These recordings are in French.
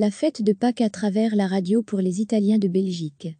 La fête de Pâques à travers la radio pour les Italiens de Belgique.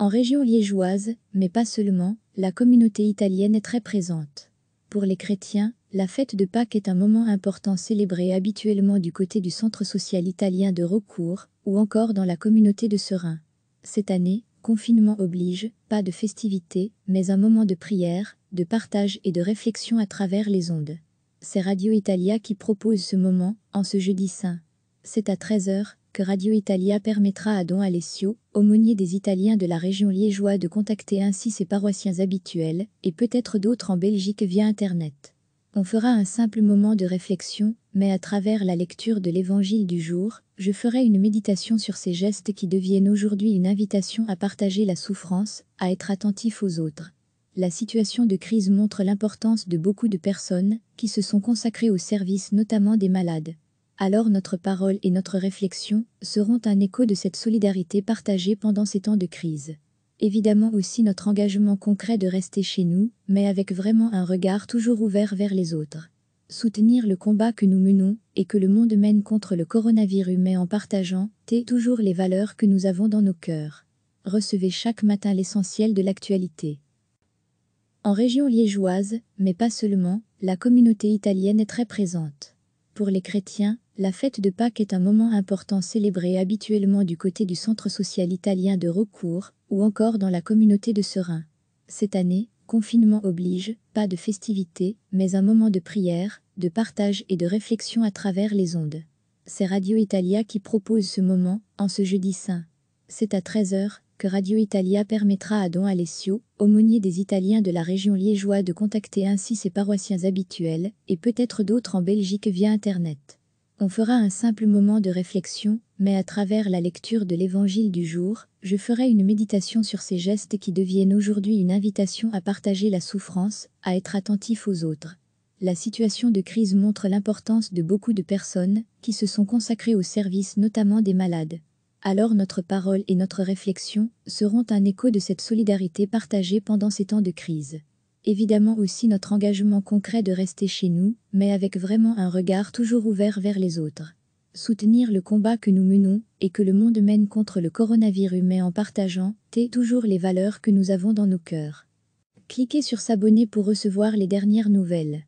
En région liégeoise, mais pas seulement, la communauté italienne est très présente. Pour les chrétiens, la fête de Pâques est un moment important célébré habituellement du côté du centre social italien de recours, ou encore dans la communauté de Serein. Cette année, confinement oblige, pas de festivités, mais un moment de prière, de partage et de réflexion à travers les ondes. C'est Radio Italia qui propose ce moment, en ce jeudi saint. C'est à 13h que Radio Italia permettra à Don Alessio, aumônier des Italiens de la région liégeoise de contacter ainsi ses paroissiens habituels, et peut-être d'autres en Belgique via Internet. On fera un simple moment de réflexion, mais à travers la lecture de l'évangile du jour, je ferai une méditation sur ces gestes qui deviennent aujourd'hui une invitation à partager la souffrance, à être attentif aux autres. La situation de crise montre l'importance de beaucoup de personnes qui se sont consacrées au service notamment des malades. Alors notre parole et notre réflexion seront un écho de cette solidarité partagée pendant ces temps de crise évidemment aussi notre engagement concret de rester chez nous, mais avec vraiment un regard toujours ouvert vers les autres. Soutenir le combat que nous menons et que le monde mène contre le coronavirus mais en partageant, toujours les valeurs que nous avons dans nos cœurs. Recevez chaque matin l'essentiel de l'actualité. En région liégeoise, mais pas seulement, la communauté italienne est très présente. Pour les chrétiens, la fête de Pâques est un moment important célébré habituellement du côté du centre social italien de recours, ou encore dans la communauté de Serein. Cette année, confinement oblige, pas de festivités, mais un moment de prière, de partage et de réflexion à travers les ondes. C'est Radio Italia qui propose ce moment, en ce jeudi saint. C'est à 13h que Radio Italia permettra à Don Alessio, aumônier des Italiens de la région liégeoise de contacter ainsi ses paroissiens habituels, et peut-être d'autres en Belgique via Internet. On fera un simple moment de réflexion, mais à travers la lecture de l'évangile du jour, je ferai une méditation sur ces gestes qui deviennent aujourd'hui une invitation à partager la souffrance, à être attentif aux autres. La situation de crise montre l'importance de beaucoup de personnes qui se sont consacrées au service notamment des malades. Alors notre parole et notre réflexion seront un écho de cette solidarité partagée pendant ces temps de crise évidemment aussi notre engagement concret de rester chez nous, mais avec vraiment un regard toujours ouvert vers les autres. Soutenir le combat que nous menons et que le monde mène contre le coronavirus mais en partageant, toujours les valeurs que nous avons dans nos cœurs. Cliquez sur s'abonner pour recevoir les dernières nouvelles.